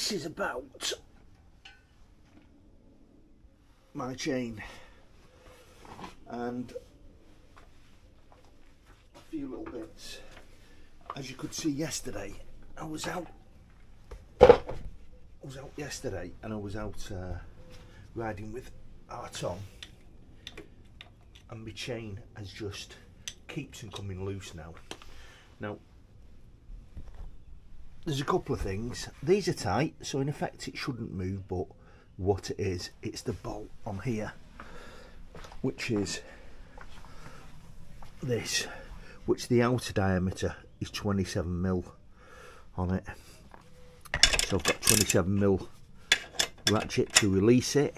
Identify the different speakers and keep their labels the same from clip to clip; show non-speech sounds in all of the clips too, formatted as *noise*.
Speaker 1: this is about my chain and a few little bits. As you could see yesterday, I was out. I was out yesterday, and I was out uh, riding with our Tom, and my chain has just keeps on coming loose now. Now, there's a couple of things. These are tight, so in effect it shouldn't move, but what it is, it's the bolt on here, which is this, which the outer diameter is 27 mil on it. So I've got 27 mil ratchet to release it.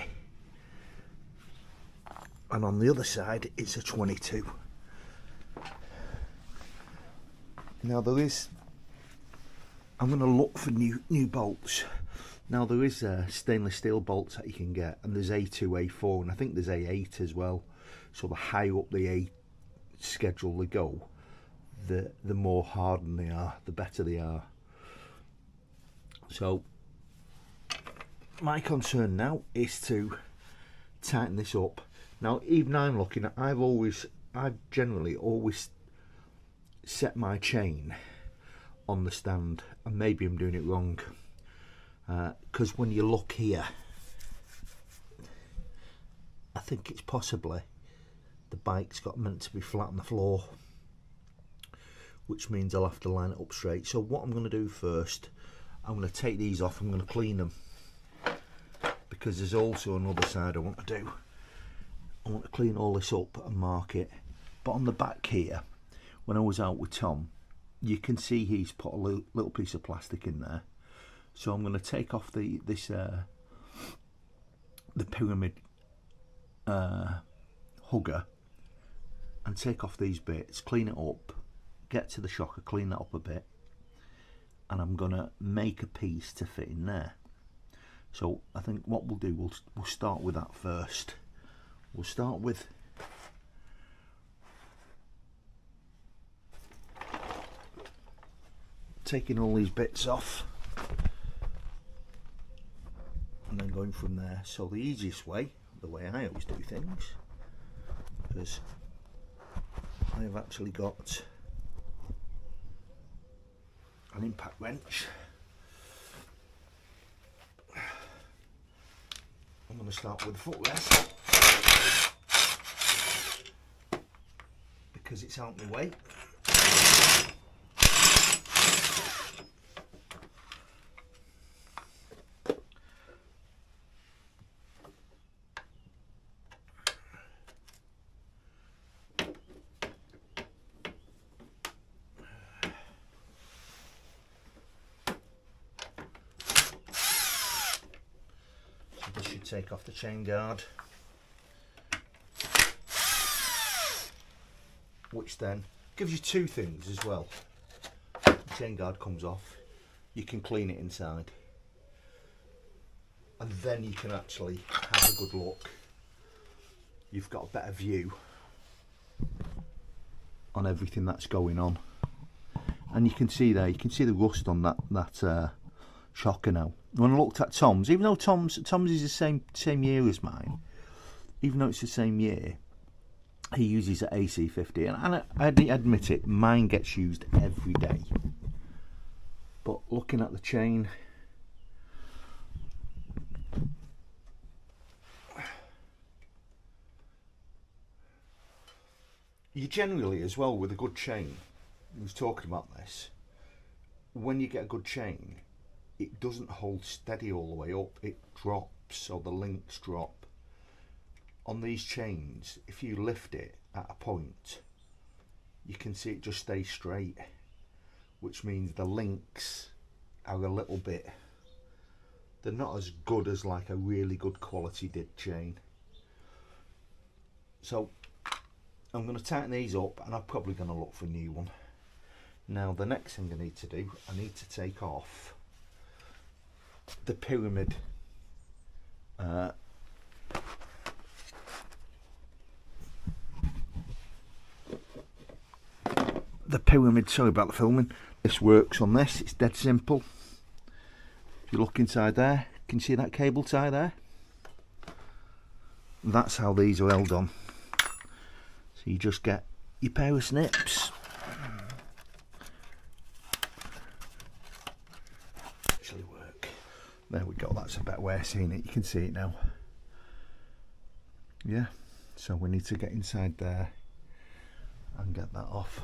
Speaker 1: And on the other side, it's a 22. Now there is, I'm going to look for new new bolts. Now there is uh, stainless steel bolts that you can get, and there's A2, A4, and I think there's A8 as well. So the higher up the A schedule they go, the the more hardened they are, the better they are. So my concern now is to tighten this up. Now even I'm looking I've always, I've generally always set my chain on the stand and maybe I'm doing it wrong because uh, when you look here I think it's possibly the bike's got meant to be flat on the floor which means I'll have to line it up straight. So what I'm going to do first I'm going to take these off I'm going to clean them because there's also another side I want to do. I want to clean all this up and mark it. But on the back here when I was out with Tom, you can see he's put a little, little piece of plastic in there. So I'm going to take off the this uh, the pyramid uh, hugger and take off these bits, clean it up, get to the shocker, clean that up a bit, and I'm going to make a piece to fit in there. So I think what we'll do, we'll, we'll start with that first. We'll start with taking all these bits off. And then going from there. So the easiest way the way I always do things is I have actually got an impact wrench. I'm going to start with the footrest. Because it's out of the way take off the chain guard which then gives you two things as well. The chain guard comes off you can clean it inside and then you can actually have a good look. You've got a better view on everything that's going on. And you can see there you can see the rust on that that uh, shocker now when I looked at Tom's, even though Tom's Tom's is the same same year as mine, even though it's the same year, he uses an ACF 50, and, and I, I admit it, mine gets used every day. But looking at the chain, you generally, as well, with a good chain, I was talking about this, when you get a good chain, it doesn't hold steady all the way up it drops or the links drop. On these chains if you lift it at a point you can see it just stays straight which means the links are a little bit they're not as good as like a really good quality DID chain. So I'm going to tighten these up and I'm probably going to look for a new one. Now the next thing I need to do I need to take off the pyramid uh, the pyramid sorry about the filming this works on this it's dead simple If you look inside there, can you see that cable tie there? That's how these are held on. So you just get your pair of snips. Actually work. There we go, that's a better way of seeing it. You can see it now. Yeah, so we need to get inside there and get that off.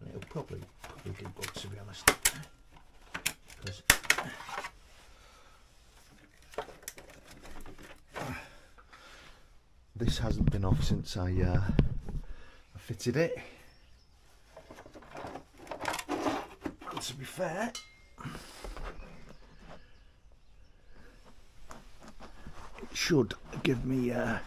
Speaker 1: And it'll probably, probably do good to be honest. Because this hasn't been off since I, uh, I fitted it. To be fair, it should give me uh,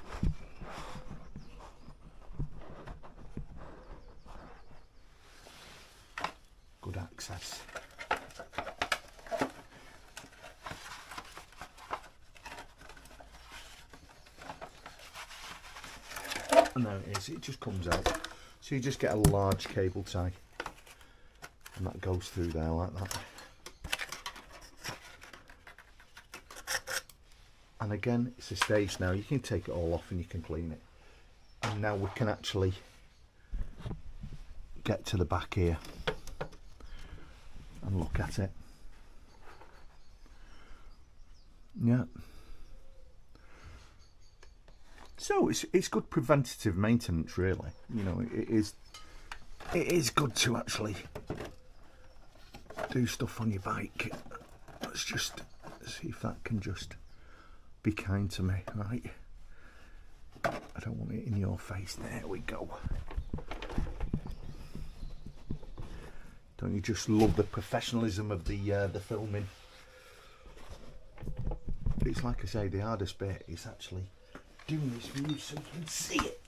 Speaker 1: good access. And there it is, it just comes out. So you just get a large cable tie and that goes through there like that. And again, it's a stage now, you can take it all off and you can clean it. And now we can actually get to the back here and look at it. Yeah. So it's it's good preventative maintenance, really. You know, it is it is good to actually do stuff on your bike. Let's just see if that can just be kind to me, right? I don't want it in your face. There we go. Don't you just love the professionalism of the uh, the filming? It's like I say, the hardest bit is actually doing this you so you can see it.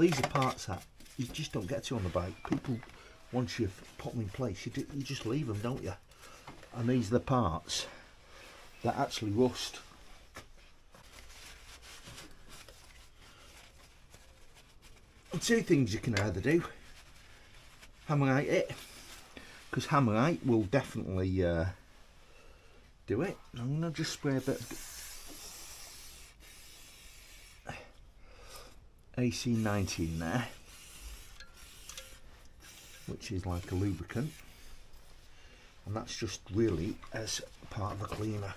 Speaker 1: These are parts that you just don't get to on the bike. People, once you've put them in place, you, do, you just leave them, don't you? And these are the parts that actually rust. And two things you can either do. Hammerite it, because Hammerite will definitely uh, do it. I'm going to just spray a bit AC19 there, which is like a lubricant, and that's just really as part of a cleaner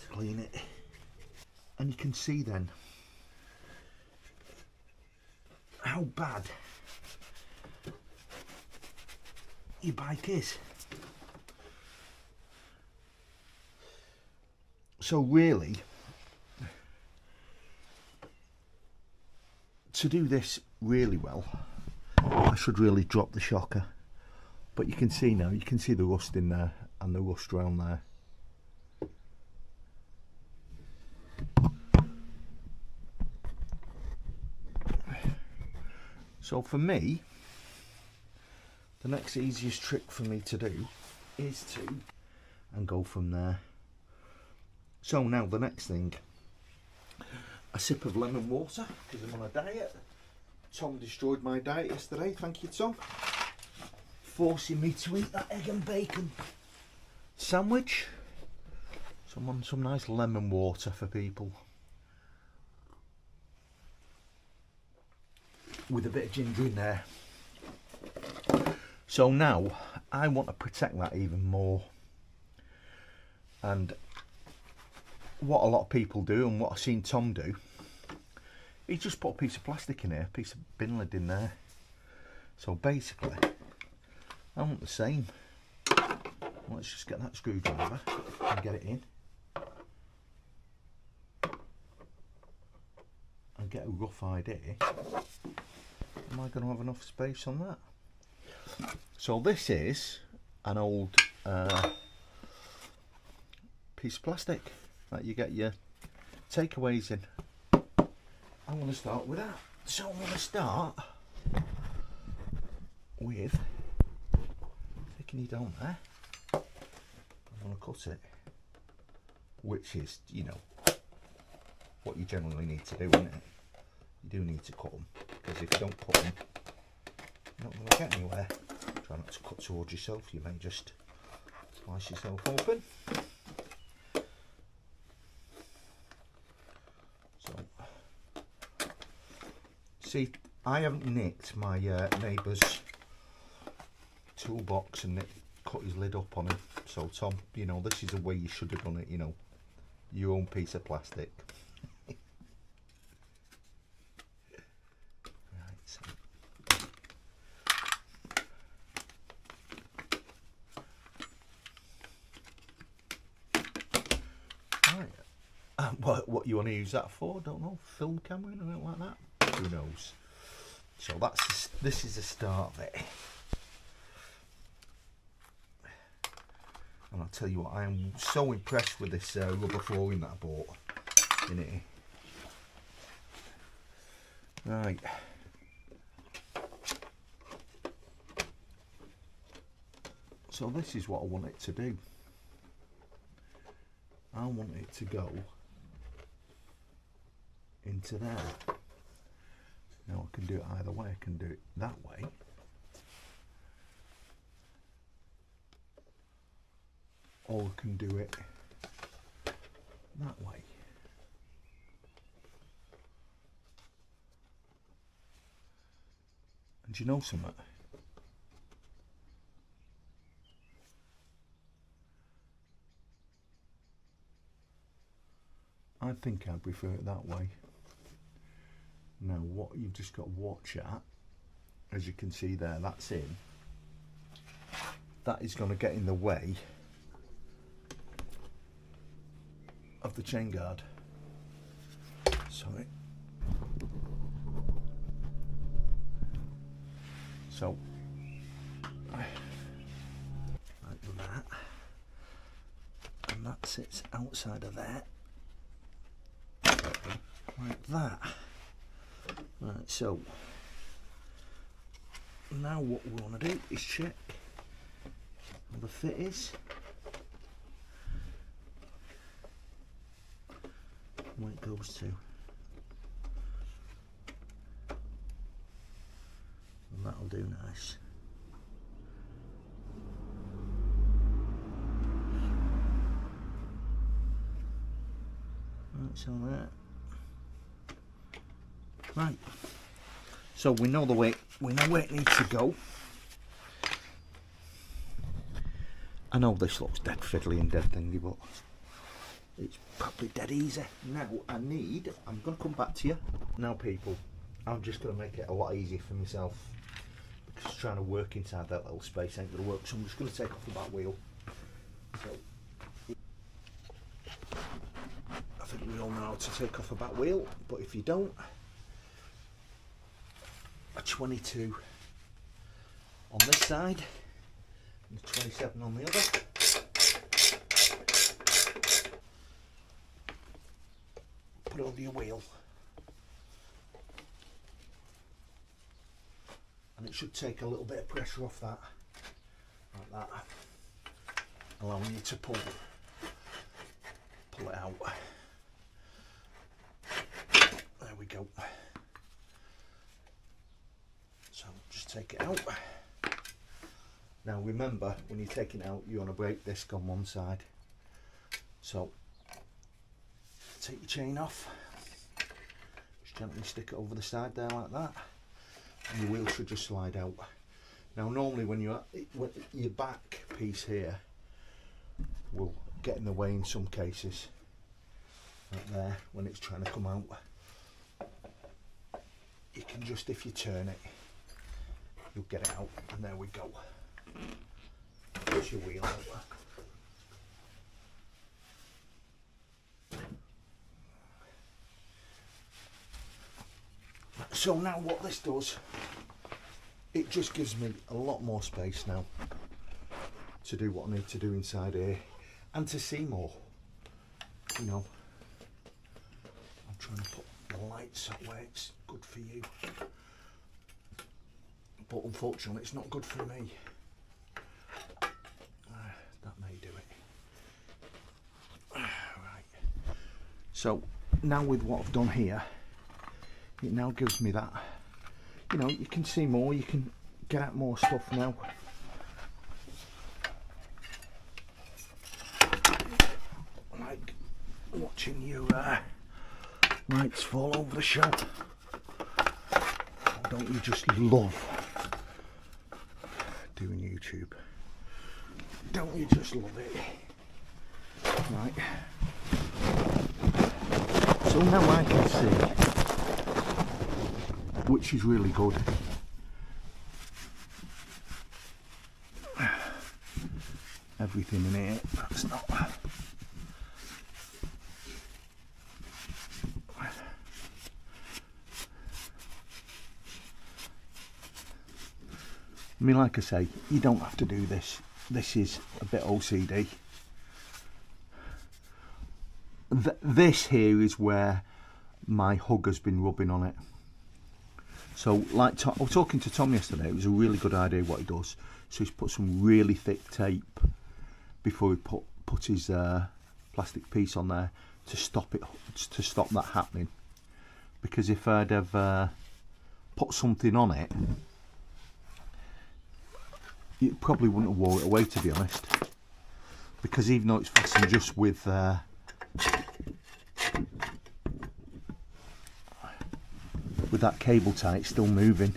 Speaker 1: to clean it. And you can see then how bad your bike is. So really, to do this really well, I should really drop the shocker. But you can see now, you can see the rust in there and the rust around there. So for me, the next easiest trick for me to do is to and go from there. So now the next thing, a sip of lemon water because I'm on a diet. Tom destroyed my diet yesterday, thank you Tom. Forcing me to eat that egg and bacon sandwich. So I'm on some nice lemon water for people. With a bit of ginger in there. So now I want to protect that even more. And what a lot of people do and what I've seen Tom do, he just put a piece of plastic in here, a piece of bin lid in there. So basically, I want the same. Let's just get that screwdriver and get it in. And get a rough idea. Am I going to have enough space on that? So this is an old uh, piece of plastic that you get your takeaways in. I'm going to start with that. So I'm going to start with breaking it down there. I'm going to cut it, which is, you know, what you generally need to do, isn't it? You do need to cut them, because if you don't cut them, you're not going to get anywhere. Try not to cut towards yourself, you may just slice yourself open. So, see, I haven't nicked my uh, neighbour's toolbox and it cut his lid up on him. So Tom, you know, this is the way you should have done it, you know. Your own piece of plastic. *laughs* *laughs* what, what you want to use that for? Don't know. Film camera anything like that? Who knows? So that's this is the start of it. And I'll tell you what, I am so impressed with this uh, rubber flooring that I bought in it. Right. So this is what I want it to do. I want it to go into there. Can do it either way. I can do it that way. Or I can do it that way. And do you know something? I think I'd prefer it that way. What you've just got to watch at, as you can see there, that's in. That is going to get in the way of the chain guard. Sorry. So, like that, and that sits outside of there, like that. Right, so now what we want to do is check how the fit is. Where it goes to. And that'll do nice. Right, so that Right. So we know the way we know where it needs to go. I know this looks dead fiddly and dead thingy, but it's probably dead easy. Now I need I'm gonna come back to you. Now people, I'm just gonna make it a lot easier for myself because trying to work inside that little space ain't gonna work, so I'm just gonna take off the back wheel. So I think we all know how to take off a back wheel, but if you don't, 22 on this side and a 27 on the other. Put it over your wheel. And it should take a little bit of pressure off that, like that, allowing you to pull, pull it out. There we go. Take it out. Now remember, when you're taking it out, you want to break this on one side. So, take your chain off. Just gently stick it over the side there like that. And your wheel should just slide out. Now normally when you're your back piece here will get in the way in some cases. Right there, when it's trying to come out. You can just, if you turn it, you'll get it out and there we go. There's your wheel. So now what this does it just gives me a lot more space now to do what I need to do inside here and to see more. You know I'm trying to put the lights up where it's good for you but unfortunately it's not good for me. Uh, that may do it. Ah, right. So now with what I've done here, it now gives me that, you know, you can see more, you can get out more stuff now. Like watching you uh, lights fall over the shed. Don't you just love YouTube? Don't you just love it? Right. So now I can see, which is really good. Everything in here, that's not. Mean, like I say, you don't have to do this. This is a bit OCD. Th this here is where my hug has been rubbing on it. So, like I was talking to Tom yesterday, it was a really good idea what he does. So he's put some really thick tape before he put put his uh, plastic piece on there to stop it to stop that happening. Because if I'd have uh, put something on it, you probably wouldn't have wore it away to be honest. Because even though it's fastened just with uh, with that cable tie, it's still moving.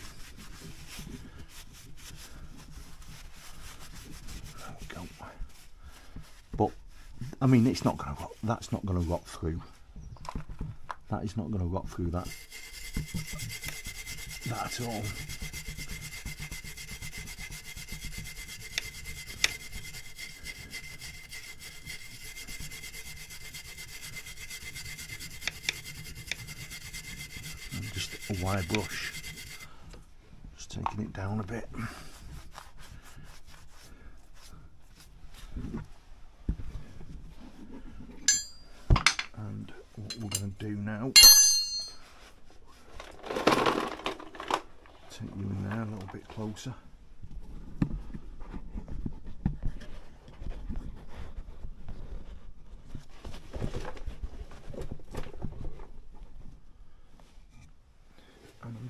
Speaker 1: But I mean, it's not going to rot. That's not going to rot through. That is not going to rot through that. That at all. a wire brush. Just taking it down a bit. And what we're going to do now, take you in there a little bit closer.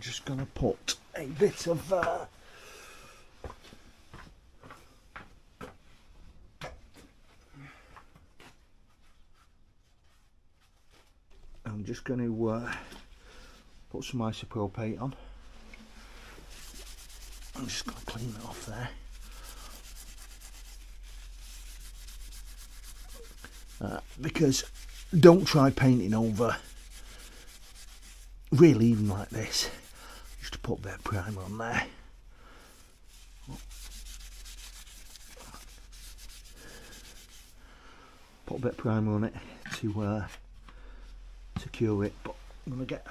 Speaker 1: just going to put a bit of uh, I'm just going to uh, put some isopropyl paint on. I'm just going to clean it off there. Uh, because don't try painting over really even like this put of primer on there. Put a bit of primer on it to uh, secure it, but I'm to get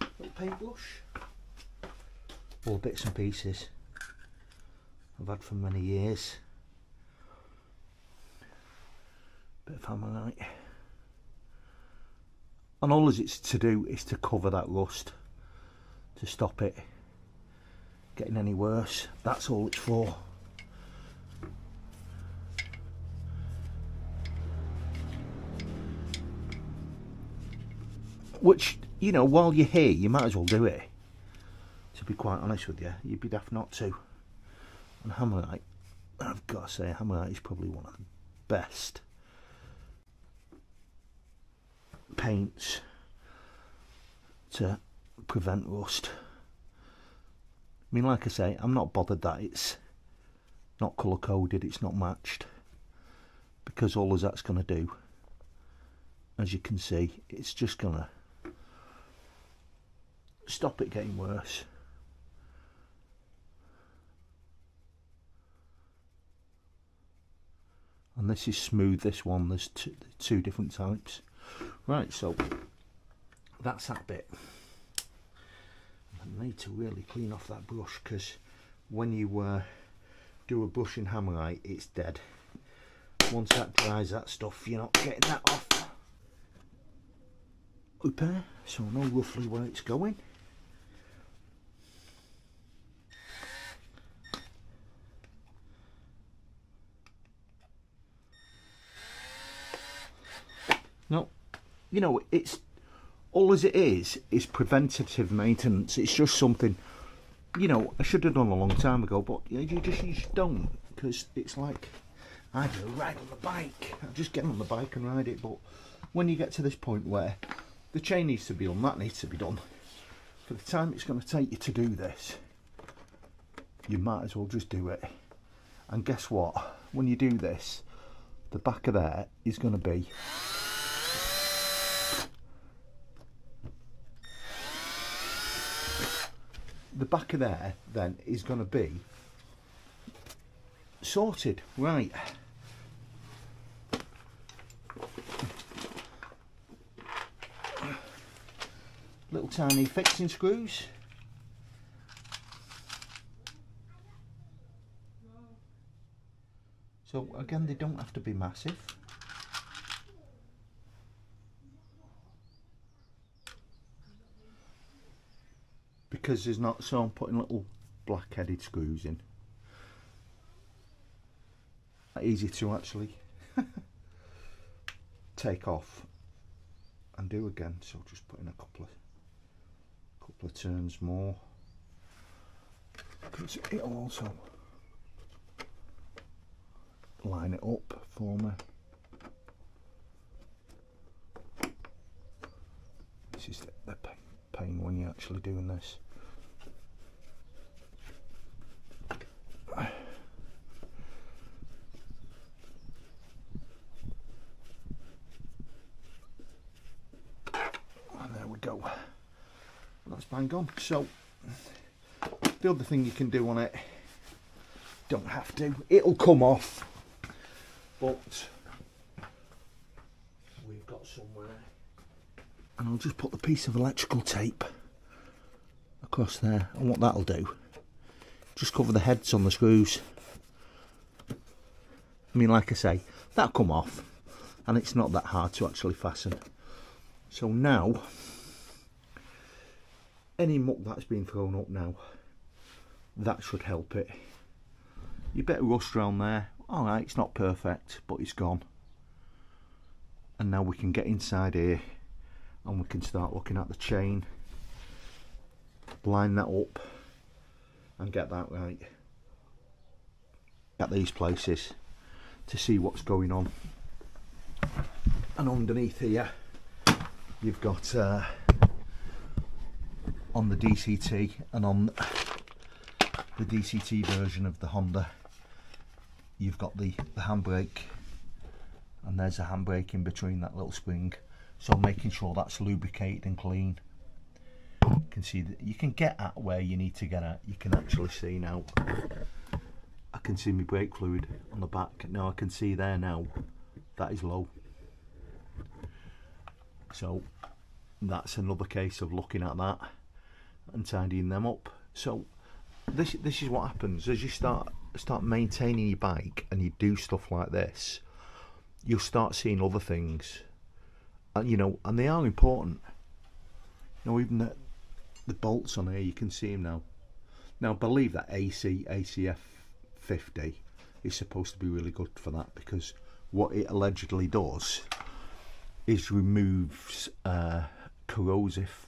Speaker 1: a little paintbrush. All bits and pieces I've had for many years. Bit of hammerite. And all it's to do is to cover that rust to stop it getting any worse. That's all it's for. Which, you know, while you're here, you might as well do it. To be quite honest with you, you'd be daft not to. And Hammerite, I've got to say, Hammerite is probably one of the best paints to prevent rust. I mean, like I say, I'm not bothered that it's not colour coded, it's not matched, because all of that's going to do, as you can see, it's just going to stop it getting worse. And this is smooth, this one, there's two, two different types. Right, so that's that bit. I need to really clean off that brush because when you uh, do a brush in hammerite it's dead. Once that dries that stuff you're not getting that off. Repair so I know roughly where it's going. No you know, it's all as it is is preventative maintenance. It's just something, you know, I should have done a long time ago, but you, know, you just you just don't because it's like I do ride on the bike. I just get on the bike and ride it, but when you get to this point where the chain needs to be done, that needs to be done. For the time it's going to take you to do this, you might as well just do it. And guess what? When you do this, the back of there is going to be the back of there then is going to be sorted. Right. Little tiny fixing screws. So again they don't have to be massive because there's not so I'm putting little black headed screws in. Easy to actually *laughs* take off and do again so just put in a couple of couple of turns more. Because it'll also line it up for me. This is the pain when you're actually doing this on. So the other thing you can do on it, don't have to, it'll come off, but we've got somewhere. And I'll just put the piece of electrical tape across there, and what that'll do, just cover the heads on the screws. I mean, like I say, that'll come off, and it's not that hard to actually fasten. So now any muck that's been thrown up now that should help it. You better rust around there. Alright it's not perfect but it's gone. And now we can get inside here and we can start looking at the chain. Line that up and get that right at these places to see what's going on. And underneath here you've got uh, on the DCT and on the DCT version of the Honda you've got the, the handbrake and there's a handbrake in between that little spring. So making sure that's lubricated and clean. You can see that you can get at where you need to get at. You can actually see now. I can see my brake fluid on the back. Now I can see there now that is low. So that's another case of looking at that and tidying them up. So this this is what happens as you start start maintaining your bike and you do stuff like this. You'll start seeing other things, and you know, and they are important. You know, even the the bolts on here, you can see them now. Now, believe that AC ACF 50 is supposed to be really good for that because what it allegedly does is removes uh, corrosive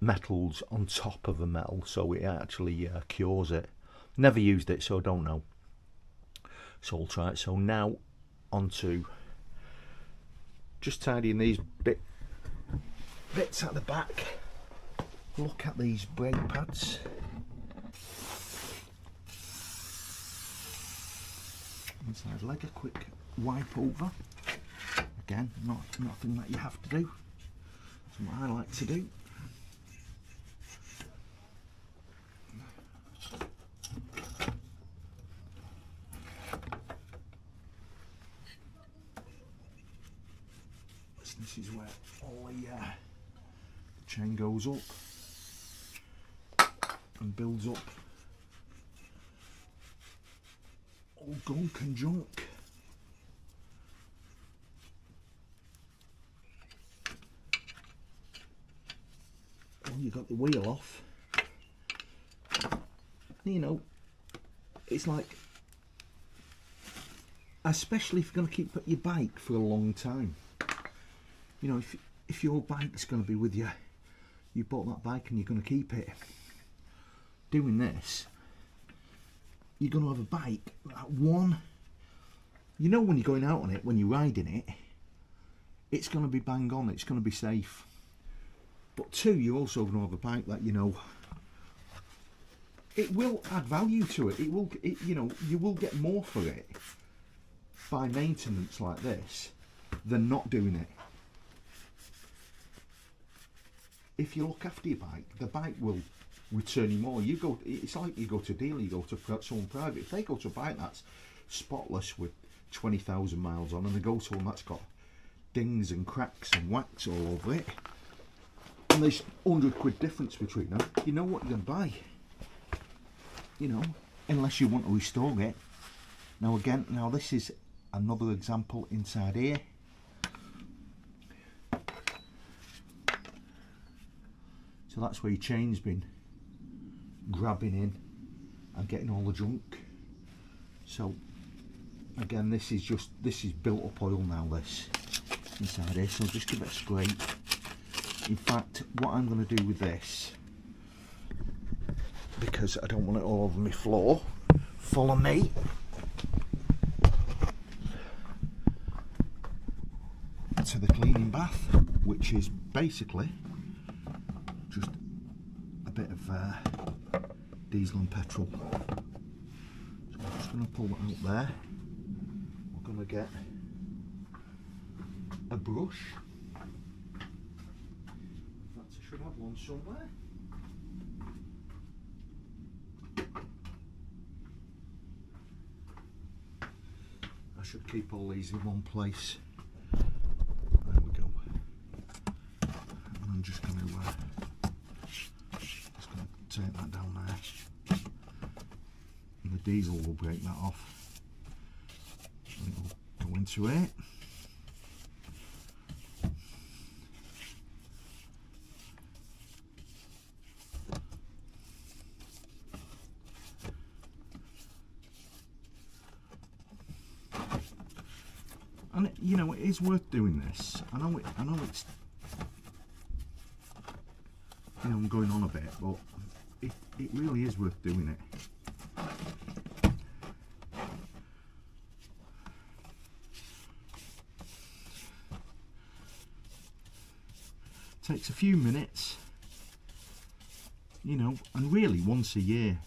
Speaker 1: metals on top of a metal so it actually uh, cures it. Never used it so I don't know. So I'll try it so now onto just tidying these bit bits at the back. Look at these brake pads. Inside leg a quick wipe over. Again not nothing that you have to do. It's what I like to do this is where all the, uh, the chain goes up and builds up. All gunk and junk. When you got the wheel off, you know, it's like, especially if you're going to keep your bike for a long time. You know, if if your bike's going to be with you, you bought that bike and you're going to keep it. Doing this, you're going to have a bike that one. You know when you're going out on it, when you're riding it, it's going to be bang on. It's going to be safe. But two, you're also going to have a bike that you know it will add value to it. It will, it, you know, you will get more for it by maintenance like this than not doing it. If you look after your bike, the bike will return you more. You go, it's like you go to a dealer, you go to someone private. If they go to a bike that's spotless with 20,000 miles on and they go to one that's got dings and cracks and wax all over it, and there's 100 quid difference between them, you know what you're going to buy you know, unless you want to restore it. Now again, now this is another example inside here. So that's where your chain's been grabbing in and getting all the junk. So again, this is just, this is built up oil now, this inside here. So just give it a scrape. In fact, what I'm going to do with this because I don't want it all over my floor. Follow me. To the cleaning bath, which is basically just a bit of uh, diesel and petrol. So I'm just going to pull that out there. We're going to get a brush. That's, I should have one somewhere. I should keep all these in one place. There we go. And I'm just going to uh, just going to take that down there. And the diesel will break that off. And it'll go into it. and you know it is worth doing this. I know it. I know it's. You know, I'm going on a bit, but it it really is worth doing it. Takes a few minutes, you know, and really once a year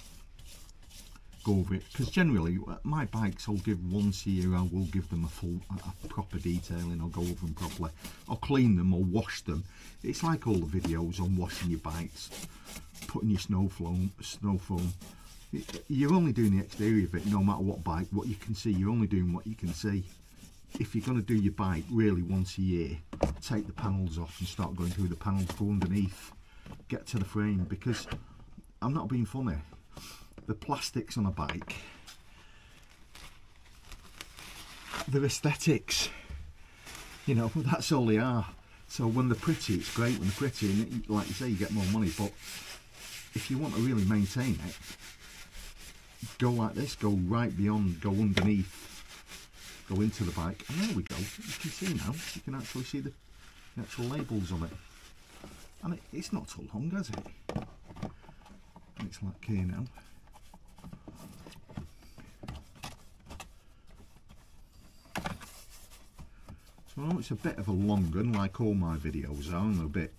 Speaker 1: go over it because generally uh, my bikes I'll give once a year I will give them a full a proper detailing. I'll go over them properly. I'll clean them or wash them. It's like all the videos on washing your bikes putting your snow foam snow foam you're only doing the exterior of it no matter what bike what you can see you're only doing what you can see if you're going to do your bike really once a year take the panels off and start going through the panels go underneath get to the frame because I'm not being funny the plastics on a bike, they're aesthetics. You know, *laughs* that's all they are. So when they're pretty, it's great when they're pretty, and like you say, you get more money. But if you want to really maintain it, go like this, go right beyond, go underneath, go into the bike, and there we go. You can see now, you can actually see the, the actual labels on it. And it, it's not so long, has it? It's like here now. So it's a bit of a long one, like all my videos are, a bit,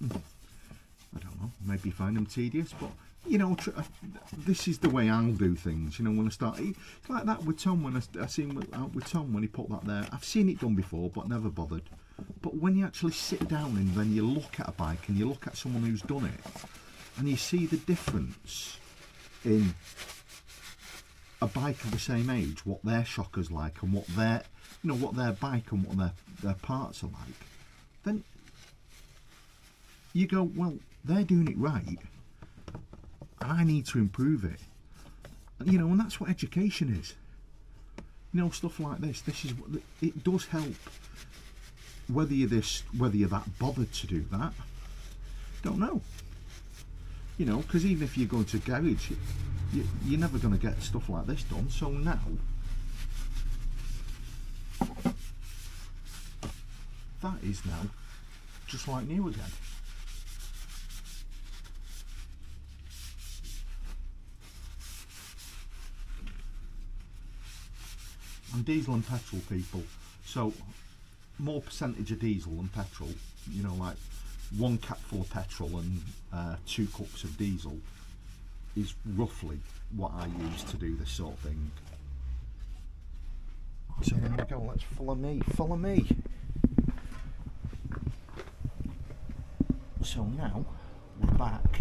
Speaker 1: maybe find them tedious, but you know, uh, this is the way I'll do things. You know, when I start, it's like that with Tom. When I, I seen with, uh, with Tom when he put that there, I've seen it done before, but never bothered. But when you actually sit down and then you look at a bike and you look at someone who's done it, and you see the difference in a bike of the same age, what their shocker's like, and what their you know what their bike and what their their parts are like, then you go, well, they're doing it right, I need to improve it. You know, and that's what education is. You know, stuff like this. This is what it does help. Whether you're this, whether you're that bothered to do that, don't know. You know, because even if you're going to garage, you, you're never going to get stuff like this done. So now that is now just like new again. And diesel and petrol people, so more percentage of diesel than petrol, you know, like one capful of petrol and uh, two cups of diesel is roughly what I use to do this sort of thing. So there we go, let's follow me, follow me. So now we're back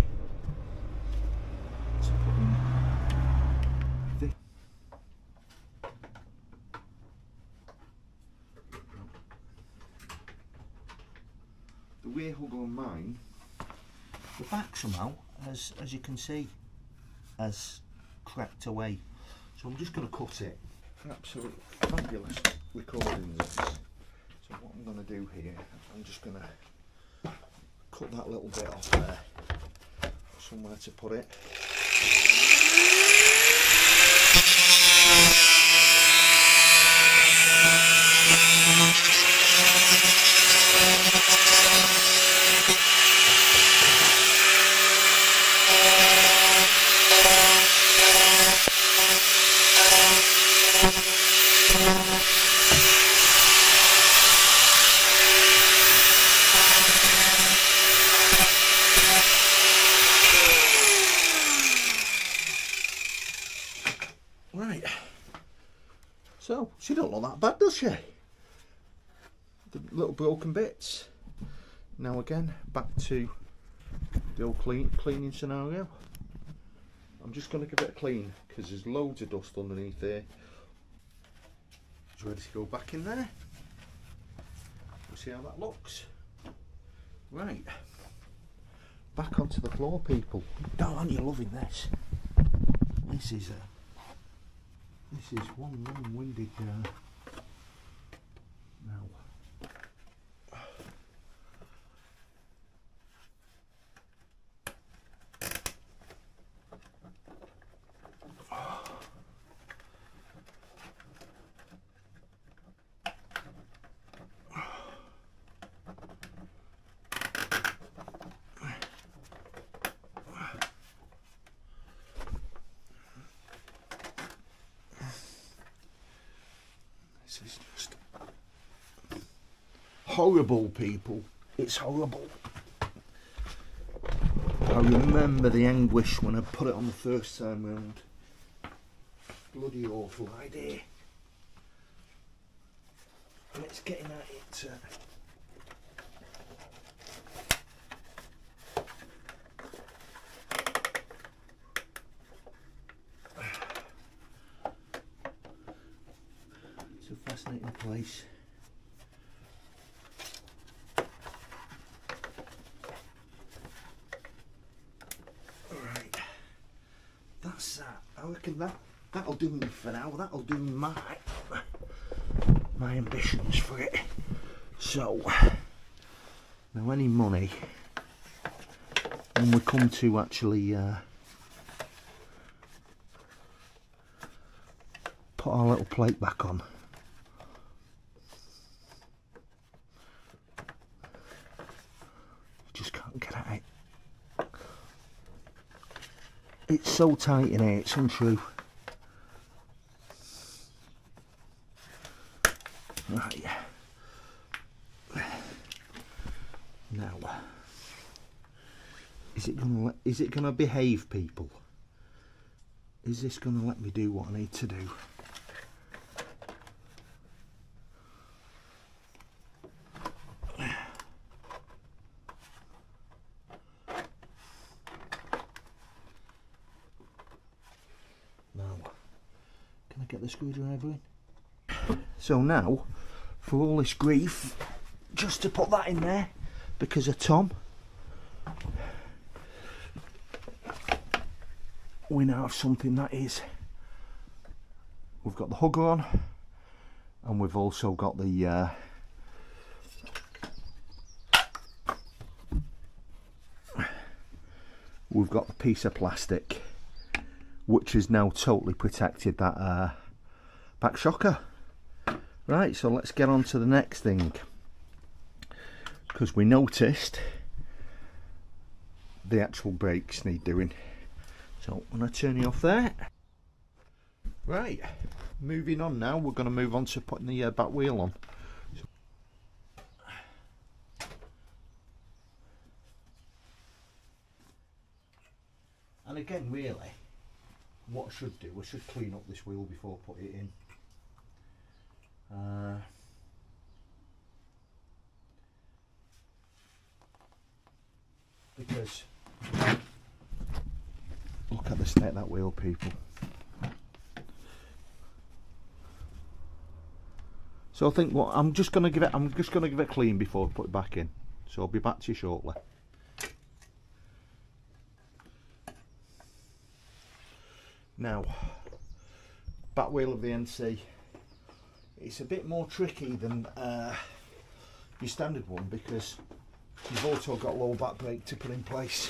Speaker 1: to putting the the rear hug mine, the back somehow, as as you can see, has cracked away. So I'm just going to cut it. Absolutely fabulous recordings. So what I'm going to do here, I'm just going to cut that little bit off there. Somewhere to put it. Right. So, she don't look that bad, does she? The little broken bits. Now again, back to the old clean, cleaning scenario. I'm just going to give it a clean because there's loads of dust underneath there. It's ready to go back in there. We'll see how that looks. Right. Back onto the floor, people. Aren't you loving this? This is a this is one long-winded uh, now. This is just horrible, people. It's horrible. I remember the anguish when I put it on the first time round. Bloody awful idea. And it's getting at it. Uh, It's a fascinating place. Alright. That's that. I reckon that that'll do me for now. That'll do my my ambitions for it. So now any money when we come to actually uh, put our little plate back on. Just can't get at it. It's so tight in here, it's untrue. Right. Now, uh, is it gonna is it gonna behave, people? Is this gonna let me do what I need to do? Now, uh, can I get the screwdriver in? So now, for all this grief, just to put that in there, because of Tom, we now have something that is, we've got the hugger on, and we've also got the, uh, we've got the piece of plastic, which has now totally protected that uh, back shocker. Right, so let's get on to the next thing. because we noticed the actual brakes need doing. So I'm going to turn you off there. Right, moving on now, we're going to move on to putting the uh, back wheel on. And again, really, what I should do, I should clean up this wheel before I put it in. Uh, because look at the state that wheel people. So I think what I'm just gonna give it I'm just gonna give it clean before I put it back in. So I'll be back to you shortly. Now back wheel of the NC it's a bit more tricky than uh, your standard one because You've also got a low back brake to put in place.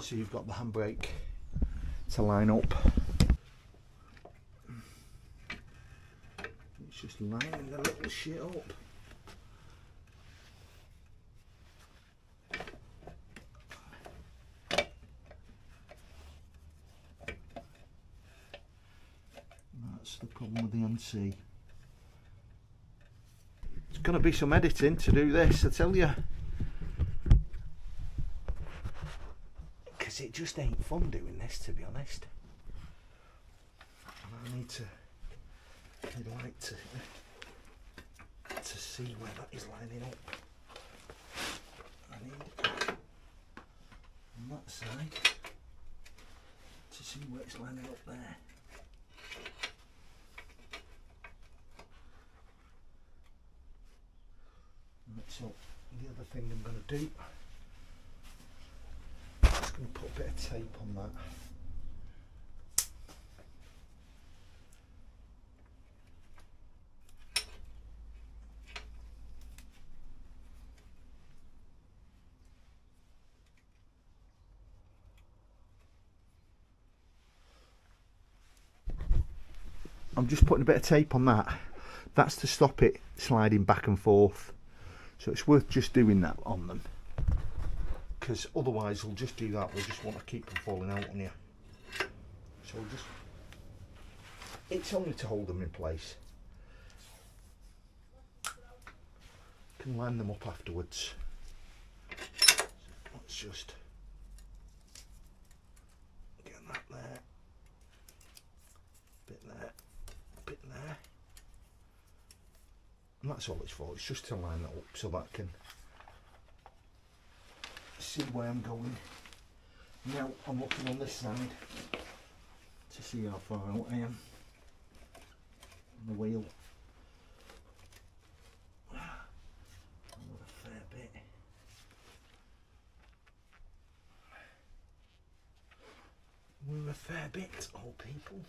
Speaker 1: So you've got the handbrake to line up. It's just lining the little shit up. That's the problem with the NC. Going to be some editing to do this, I tell you. because it just ain't fun doing this to be honest. And I need to I'd like to to see where that is lining up. I need on that side to see where it's lining up there so the other thing I'm going to do I'm just going to put a bit of tape on that. I'm just putting a bit of tape on that. That's to stop it sliding back and forth. So it's worth just doing that on them. Because otherwise we'll just do that. We'll just want to keep them falling out on you. So we'll just it's only to hold them in place. Can line them up afterwards. So let's just get that there bit there bit there and that's all it's for it's just to line that up so that can see where I'm going. Now I'm looking on this side to see how far out I am on the wheel. We're a fair bit, old people.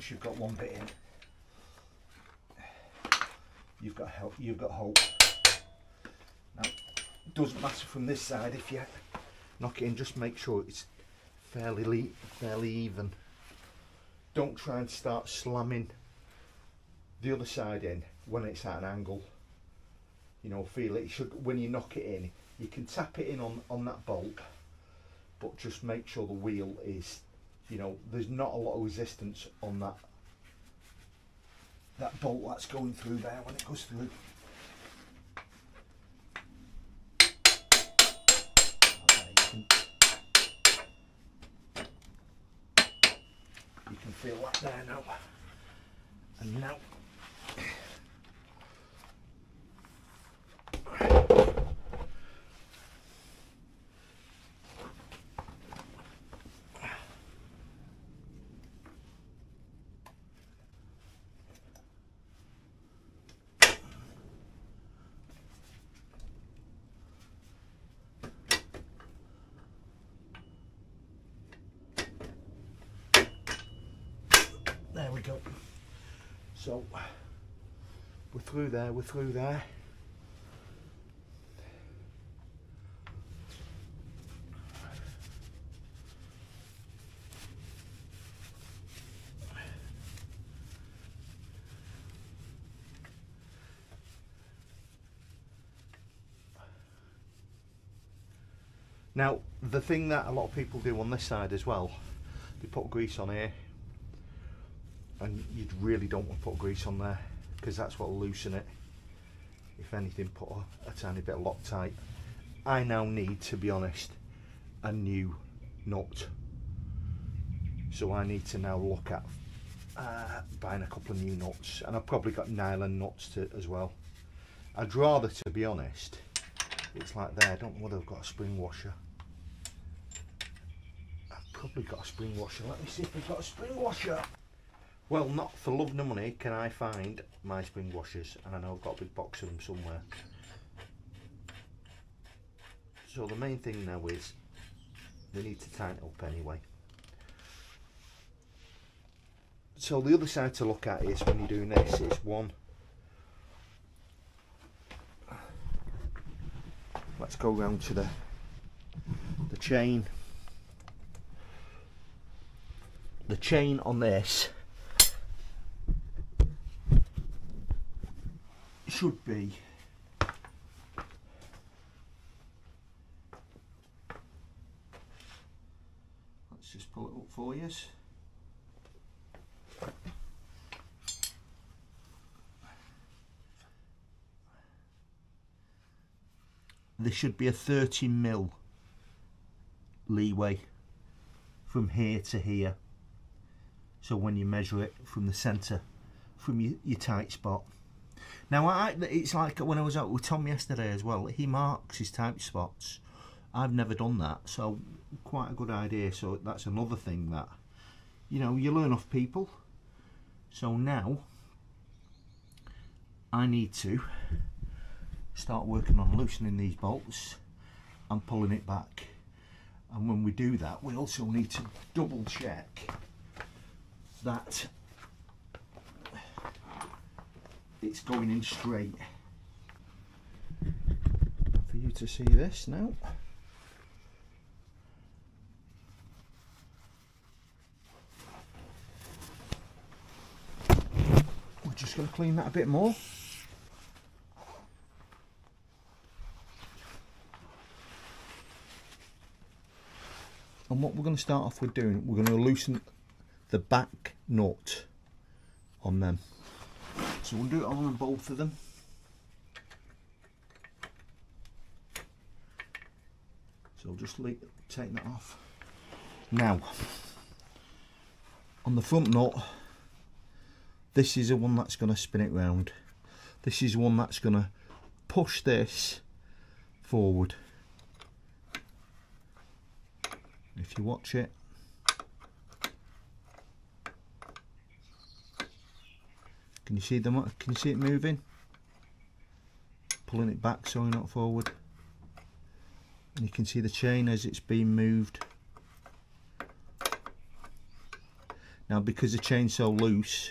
Speaker 1: Once you've got one bit in, you've got help. You've got hope. Now, it doesn't matter from this side if you knock it in. Just make sure it's fairly fairly even. Don't try and start slamming the other side in when it's at an angle. You know, feel it. You should when you knock it in. You can tap it in on on that bolt, but just make sure the wheel is you know there's not a lot of resistance on that that bolt that's going through there when it goes through. You can feel that there now. And now There we go. So we're through there, we're through there. Now, the thing that a lot of people do on this side as well, they put grease on here, and you really don't want to put grease on there because that's what will loosen it. If anything, put a, a tiny bit of Loctite. I now need, to be honest, a new nut. So I need to now look at uh, buying a couple of new nuts, and I've probably got nylon nuts to, as well. I'd rather, to be honest, it's like there. I don't know whether I've got a spring washer. I've probably got a spring washer. Let me see if I've got a spring washer. Well, not for love nor money can I find my spring washers, and I know I've got a big box of them somewhere. So the main thing now is we need to tighten up anyway. So the other side to look at is when you're doing this is one let's go round to the the chain the chain on this should be. Let's just pull it up for you. There should be a 30 mil leeway from here to here. So when you measure it from the center from your, your tight spot now I, it's like when I was out with Tom yesterday as well he marks his tight spots. I've never done that so quite a good idea. So that's another thing that you know you learn off people. So now I need to start working on loosening these bolts and pulling it back. And when we do that we also need to double check that it's going in straight. For you to see this now. We're just going to clean that a bit more. And what we're going to start off with doing we're going to loosen the back nut on them so we'll do it on both of them. So I'll just take that off. Now on the front nut this is the one that's going to spin it round. This is one that's going to push this forward. If you watch it. Can you see them? Can you see it moving? Pulling it back so not forward. And you can see the chain as it's being moved. Now because the chain's so loose,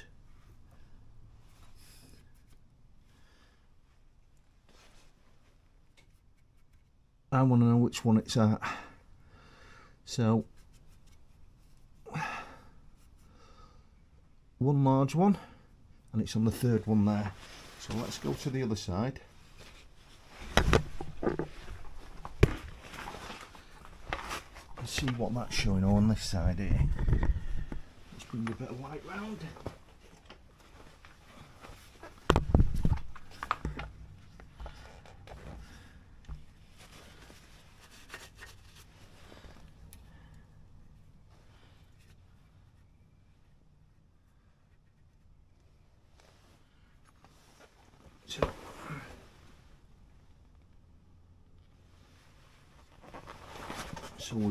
Speaker 1: I want to know which one it's at. So one large one and it's on the third one there. So let's go to the other side. Let's see what that's showing on this side here. Let's bring a bit of light round.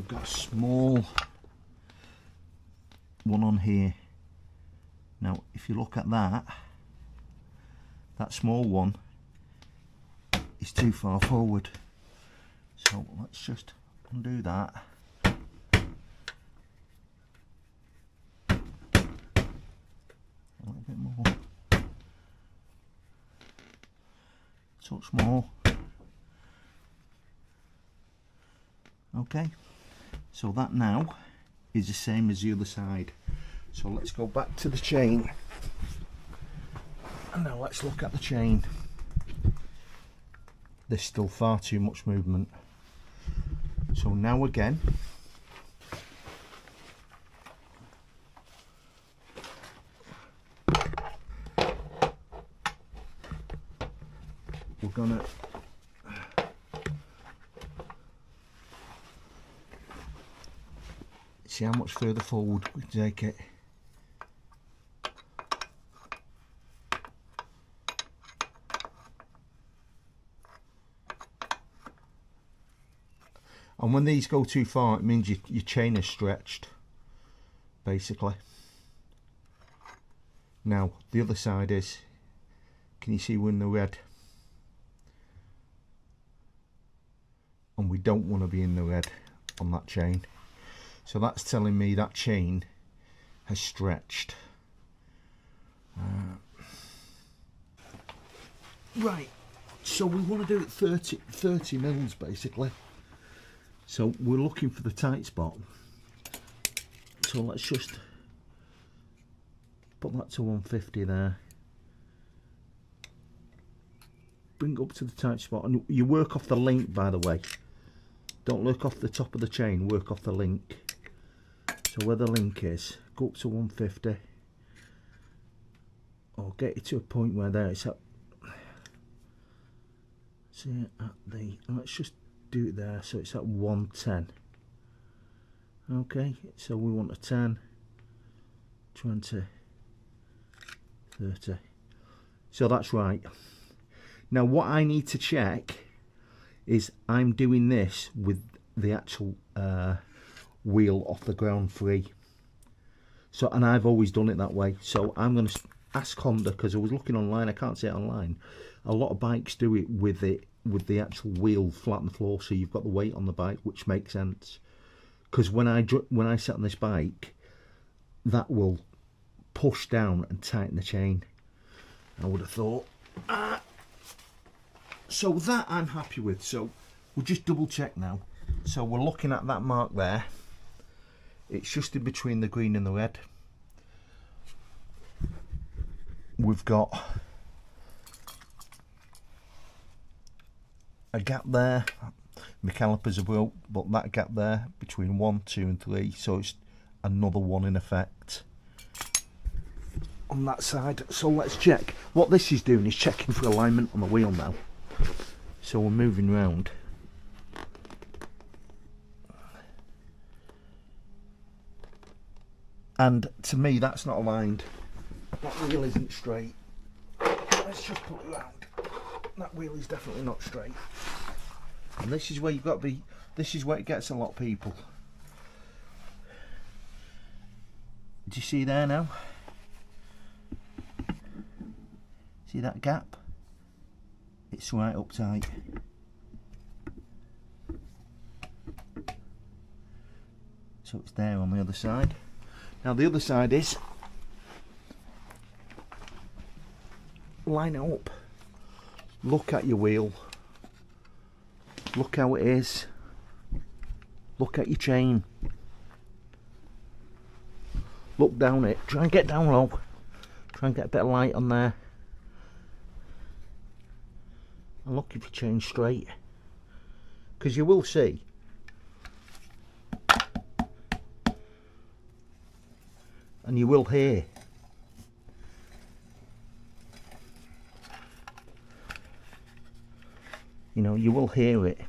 Speaker 1: I've got a small one on here. Now, if you look at that, that small one is too far forward. So let's just undo that. A little bit more. Touch more. So that now is the same as the other side. So let's go back to the chain. And now let's look at the chain. There's still far too much movement. So now again we're gonna see how much further forward we take it. And when these go too far it means your, your chain is stretched basically. Now the other side is can you see we're in the red? And we don't want to be in the red on that chain so that's telling me that chain has stretched uh, right so we want to do it 30 30 mils basically so we're looking for the tight spot. So let's just put that to 150 there. Bring up to the tight spot and you work off the link by the way. Don't look off the top of the chain, work off the link. So where the link is, go up to 150 or get it to a point where there it's at see at the let's just do it there so it's at 110 okay so we want a 10 20 30 so that's right. Now what I need to check is I'm doing this with the actual uh, wheel off the ground free. So and I've always done it that way. So I'm going to ask Honda because I was looking online I can't see it online. A lot of bikes do it with it with the actual wheel flat on the floor so you've got the weight on the bike which makes sense. Because when I when I sat on this bike that will push down and tighten the chain. I would have thought uh, so that I'm happy with. So we'll just double check now. So we're looking at that mark there it's just in between the green and the red. We've got a gap there. My calipers are but that gap there between one two and three so it's another one in effect. On that side. So let's check. What this is doing is checking for alignment on the wheel now. So we're moving round and to me that's not aligned. That wheel isn't straight. Let's just put it round. That wheel is definitely not straight. And this is where you've got to be this is where it gets a lot of people. Do you see there now? See that gap? It's right up tight. So it's there on the other side now the other side is line it up. Look at your wheel. Look how it is. Look at your chain. Look down it. Try and get down low. Try and get a bit of light on there. And look if you chain straight. Because you will see and you will hear. You know you will hear it.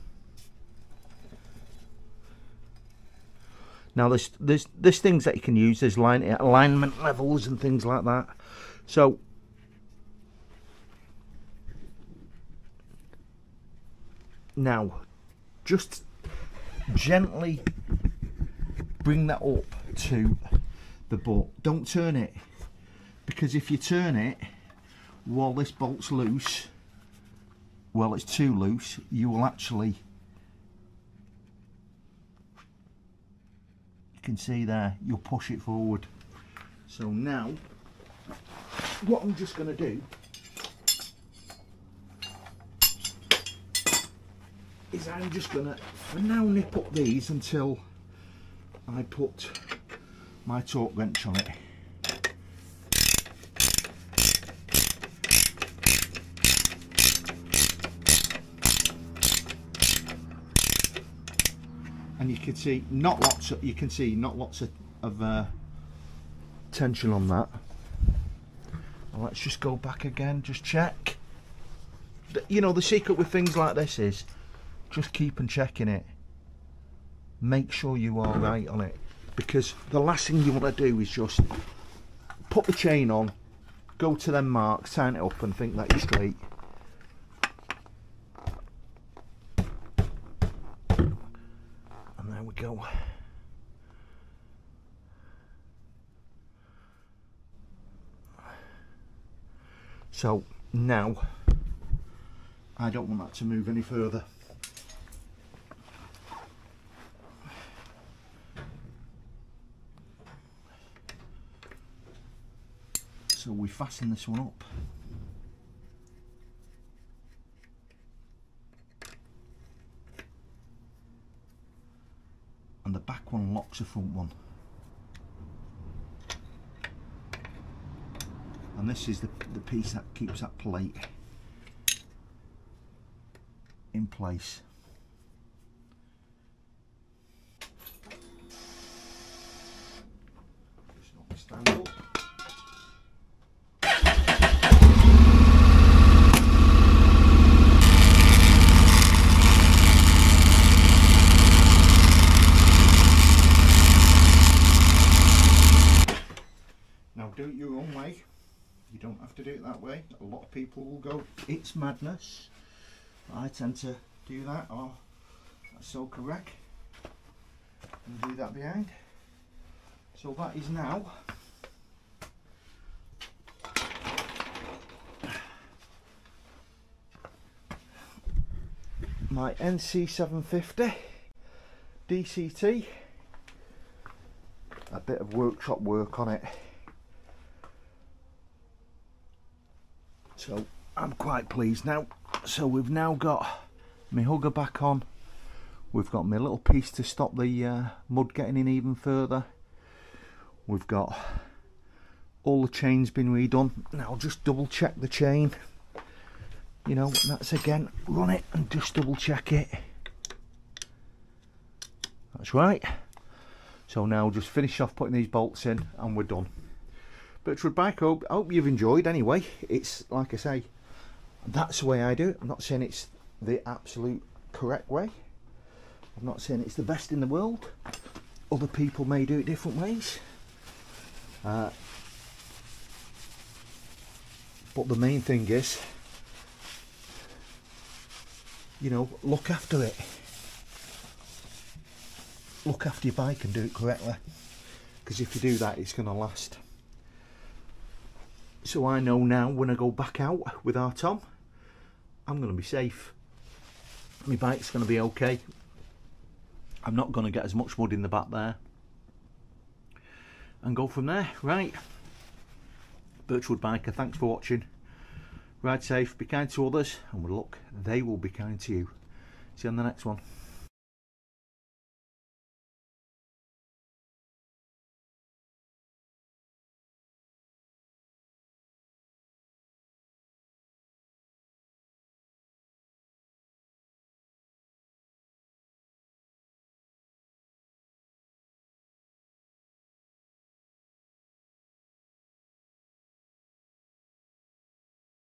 Speaker 1: Now there's there's there's things that you can use. There's line alignment levels and things like that. So now just gently bring that up to the bolt. Don't turn it. Because if you turn it while this bolt's loose well it's too loose you will actually you can see there you'll push it forward. So now what I'm just going to do is I'm just gonna for now nip up these until I put my torque wrench on it. And you can see not lots of, you can see not lots of, of uh, tension on that. Well, let's just go back again, just check. You know, the secret with things like this is just keep and checking it. Make sure you are right on it. Because the last thing you want to do is just put the chain on, go to them marks, turn it up and think that you're straight. And there we go. So now I don't want that to move any further. So we fasten this one up. And the back one locks the front one. And this is the, the piece that keeps that plate in place. Just stand up. Now do it your own way. You don't have to do it that way. A lot of people will go, it's madness. I tend to do that. Oh, that's so correct. And do that behind. So that is now my NC750 DCT. A bit of workshop work on it. So I'm quite pleased now. So we've now got my hugger back on. We've got my little piece to stop the uh, mud getting in even further. We've got all the chains been redone. Now just double check the chain. You know, that's again, run it and just double check it. That's right. So now just finish off putting these bolts in and we're done. Birchwood bike, hope, hope you've enjoyed anyway. It's like I say, that's the way I do it. I'm not saying it's the absolute correct way. I'm not saying it's the best in the world. Other people may do it different ways. Uh, but the main thing is, you know, look after it. Look after your bike and do it correctly. Because if you do that, it's going to last. So I know now when I go back out with our Tom, I'm going to be safe. My bike's going to be okay. I'm not going to get as much mud in the back there. And go from there. Right. Birchwood Biker, thanks for watching. Ride safe, be kind to others, and with luck, they will be kind to you. See you on the next one.